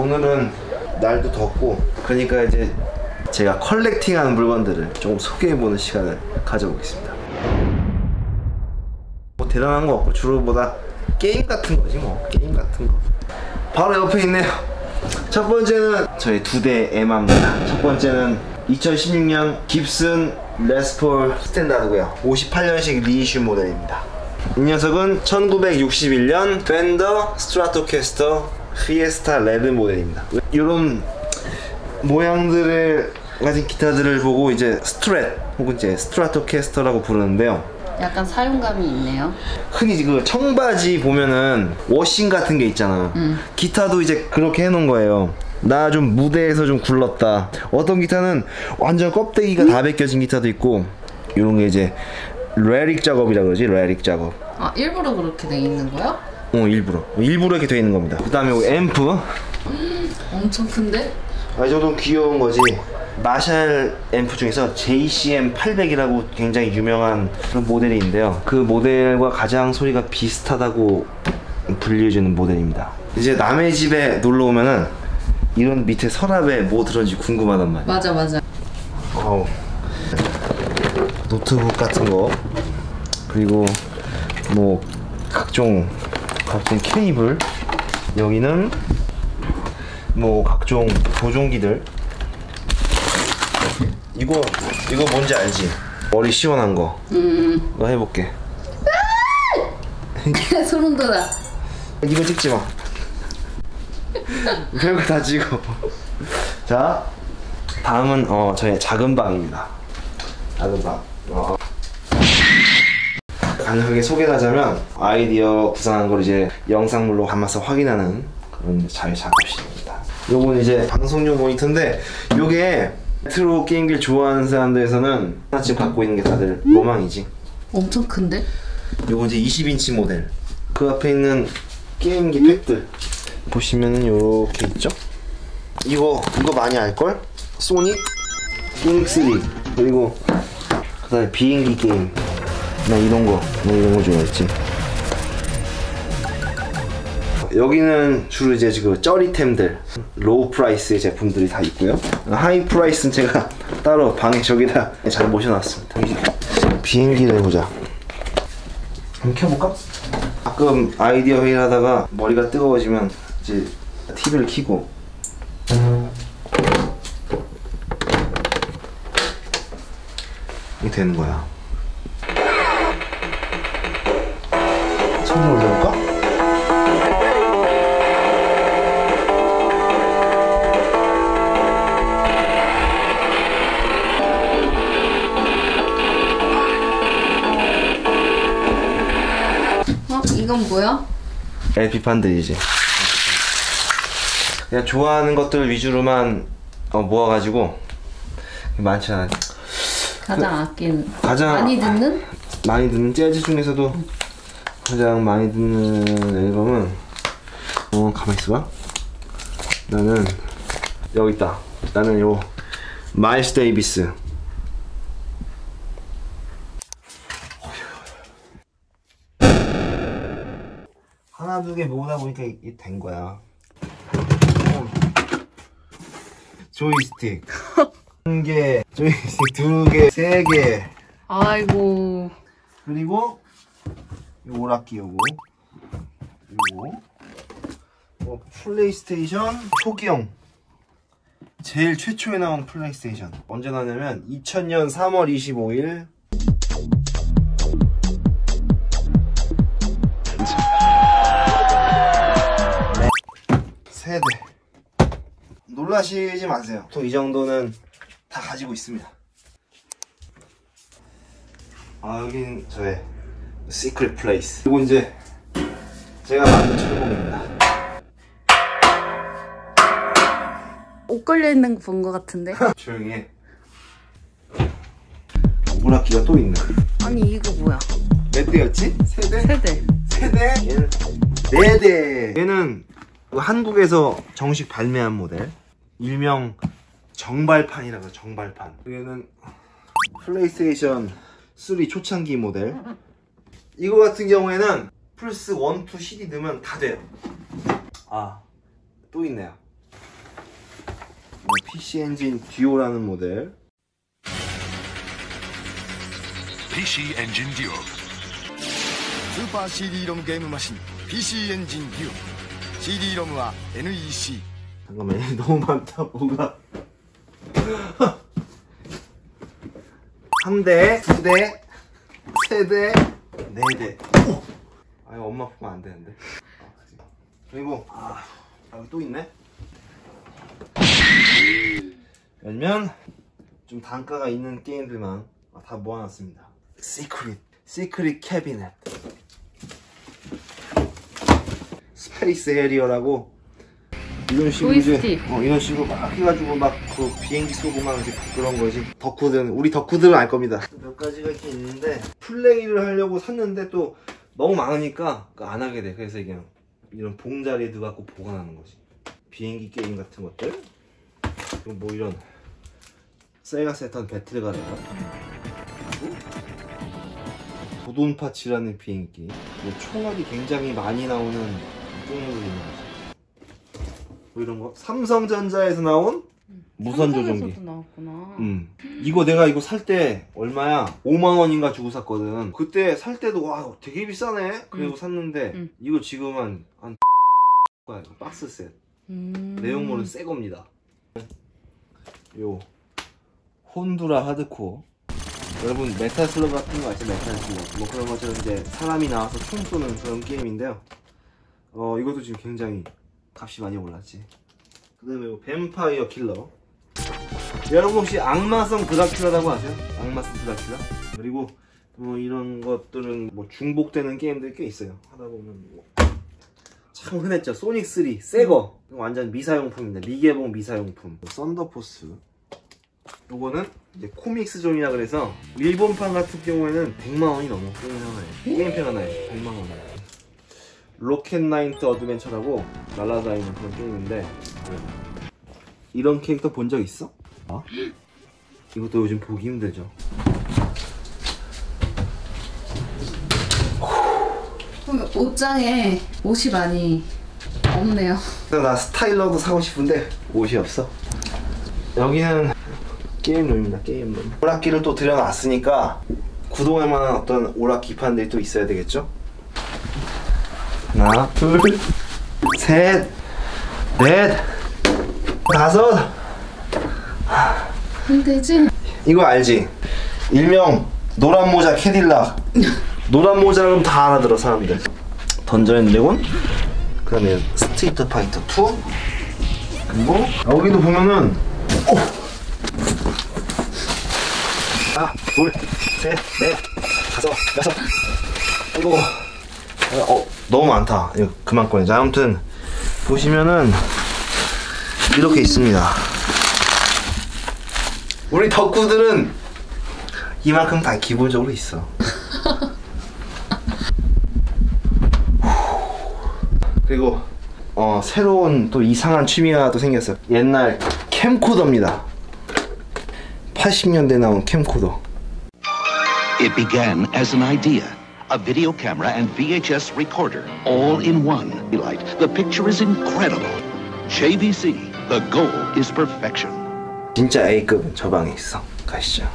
오늘은 날도 덥고 그러니까 이제 제가 collecting하는 물건들을 조금 소개해보는 시간을 가져보겠습니다. 뭐 대단한 거 없고 주로 보다 게임 같은 거지 뭐 게임 같은 거. 바로 옆에 있네요. 첫 번째는 저희 두 대 애마입니다. 첫 번째는 2016년 깁슨 레스폴 스탠다드고요. 58년식 reissue 모델입니다. 이 녀석은 1961년 펜더 스트라토캐스터 피에스타 레드 모델입니다. 이런 모양들을 가진 기타들을 보고 이제 스트렛 혹은 이제 스트라토캐스터라고 부르는데요. 약간 사용감이 있네요. 흔히 그 청바지 보면은 washing 같은 게 있잖아. 기타도 이제 그렇게 해놓은 거예요. 나 좀 무대에서 좀 굴렀다. 어떤 기타는 완전 껍데기가 다 벗겨진 기타도 있고, 이런 게 이제 relic 작업이라 그러지, relic 작업. 아 일부러 그렇게 돼 있는 거야? 어, 일부러. 일부러 이렇게 돼 있는 겁니다. 그 다음에 앰프. 엄청 큰데? 아, 이 정도는 귀여운 거지. 마샬 앰프 중에서 JCM 800이라고 굉장히 유명한 그런 모델이 있는데요. 그 모델과 가장 소리가 비슷하다고 분류해주는 모델입니다. 이제 남의 집에 놀러 오면은 이런 밑에 서랍에 뭐 들었는지 궁금하단 말이야. 맞아 맞아. 어우. 노트북 같은 거 그리고 뭐 각종 각종 케이블 여기는 뭐 각종 조종기들 이거 이거 뭔지 알지? 머리 시원한 거. 음. 이거 해볼게. 소름 돋아. 이거 찍지 마. 별거 다 찍어. 자, 다음은 어 저의 작은 방입니다. 작은 방. 어. 간략하게 소개를 하자면 아이디어 구상한 걸 이제 영상물로 담아서 확인하는 그런 자유 작업실입니다. 요건 이제 방송용 모니터인데 요게 레트로 게임기를 좋아하는 사람들에서는 하나쯤 갖고 있는 게 다들 로망이지. 엄청 큰데? 요거 이제 20인치 모델. 그 앞에 있는 게임기 팩들 보시면은 요렇게 있죠? 이거 이거 많이 알걸? 소닉, 소닉 3 그리고 그다음에 비행기 게임. 나 이런 거, 나 이런 거 좋아했지. 여기는 주로 이제 그 쩌리템들 low price의 제품들이 다 있고요. high price는 제가 따로 방에 저기다 잘 모셔놨습니다. 비행기를 해보자. 한번 켜볼까? 가끔 아이디어 회의를 하다가 머리가 뜨거워지면 이제 TV를 켜고. 이게 되는 거야 손을 올려볼까? 어? 이건 뭐야? LP판들이지 그냥 좋아하는 것들 위주로만 어, 모아가지고 많지 않아 가장 아낀 가장 많이 듣는? 많이 듣는 재즈 중에서도 가장 많이 듣는 앨범은 어 가만 있어봐. 나는 여기 있다. 나는 요 마일스 데이비스. 하나 두 개 모으다 보니까 이게 된 거야. 조이스틱. 한 개, 조이스틱 두 개, 세 개, 아이고. 그리고 요 오락기 요거 요거 뭐 플레이스테이션 초기형. 제일 최초에 나온 플레이스테이션. 언제 나냐면 2000년 3월 25일. 세 대. 놀라시지 마세요. 또 이 정도는 다 가지고 있습니다. 아 여기는 저의 secret place 그리고 이제 제가 만든 철봉입니다 옷 걸려 있는 거 본 거 같은데? 조용히 해 오락기가 또 있네 아니 이거 뭐야? 몇 대였지? 세 대? 세 대. 세대? 얘는 네대 얘는 한국에서 정식 발매한 모델 일명 정발판이라고 정발판 얘는 플레이스테이션 3 초창기 모델 이거 같은 경우에는 플스 1, 2, CD 넣으면 다 돼요. 아 또 있네요. PC 엔진 듀오라는 모델. PC Engine Duo. Super CD-ROM game machine PC Engine Duo. CD-ROM와 NEC 잠깐만 너무 많다 뭐가. 한 대, 두 대, 세 대, 네 대. 오! 아 이거 엄마 보면 안 되는데. 그리고 아 여기 또 있네. 열면 좀 단가가 있는 게임들만 다 모아놨습니다. Secret, secret cabinet. Space Harrier라고 이런 식으로 이제. 어, 이런 식으로 막 해가지고 막 그 비행기 쏘고 막 이렇게 그런 거지. 덕후들은 우리 덕후들은 알 겁니다. 몇 가지가 이렇게 있는데 플레이를 하려고 샀는데 또 너무 많으니까 그 안 하게 돼. 그래서 그냥 이런 봉다리에 넣어갖고 보관하는 거지. 비행기 게임 같은 것들. 그리고 뭐 이런 세가 세턴 배틀가레가 그리고 도돈파치라는 비행기. 뭐 총알이 굉장히 많이 나오는 종류로 있는 거지. 뭐 이런 거. 삼성전자에서 나온 무선 조종기. 나왔구나. 음. 이거 내가 이거 살 때 얼마야? 5만 원인가 주고 샀거든. 그때 살 때도 와 되게 비싸네. 그리고 음. 샀는데 음. 이거 지금은 한 거야. 이거 박스 셋. 음. 내용물은 새 겁니다. 요 Contra Hard Corps. 여러분 Metal Slug 같은 거 아시죠? Metal Slug. 뭐 그런 것처럼 이제 사람이 나와서 총 쏘는 그런 게임인데요. 어 이것도 지금 굉장히 값이 많이 올랐지. 그 다음에 요 Vampire Killer. 여러분 혹시 악마성 드라큘라라고 아세요? 악마성 드라큘라? 그리고 뭐 이런 것들은 뭐 중복되는 게임들 꽤 있어요. 하다 보면 뭐 참 흔했죠. Sonic 3, 새거. 완전 미사용품입니다. 미개봉 미사용품. Thunder Force. 요거는 이제 Comix Zone이라 그래서 일본판 같은 경우에는 100만 원이 넘어 게임 하나에. 게임팩 하나에 100만 원. Rocket Knight Adventure라고 날아다니는 그런 게임인데 이런 캐릭터 본 적 있어? 어? 이것도 요즘 보기 힘들죠. 옷장에 옷이 많이 없네요. 나 스타일러도 사고 싶은데 옷이 없어. 여기는 게임룸입니다. 게임룸. 오락기를 또 들여놨으니까 구동할 만한 어떤 오락 기판들이 또 있어야 되겠죠? 하나, 둘, 셋, 넷, 다섯. 힘들지? 이거 알지? 일명 노란 모자 캐딜락. 노란 모자라면 다 알아들어 사람들. Dungeon and Dragon. 그다음에 Street Fighter 2. 그리고 여기도 보면은 오! 하나, 둘, 셋, 넷, 다섯, 여섯. 이거 어 너무 많다. 이거 그만 꺼내자. 아무튼 보시면은 이렇게 있습니다. 우리 덕후들은 이만큼 다 기본적으로 있어. 그리고 어, 새로운 또 이상한 취미가 또 생겼어요. 옛날 캠코더입니다. 80년대 나온 캠코더. It began as an idea. A video camera and VHS recorder, all in one. Light. The picture is incredible. JVC. The goal is perfection. 진짜 A급은 저 방에 있어. 가시죠.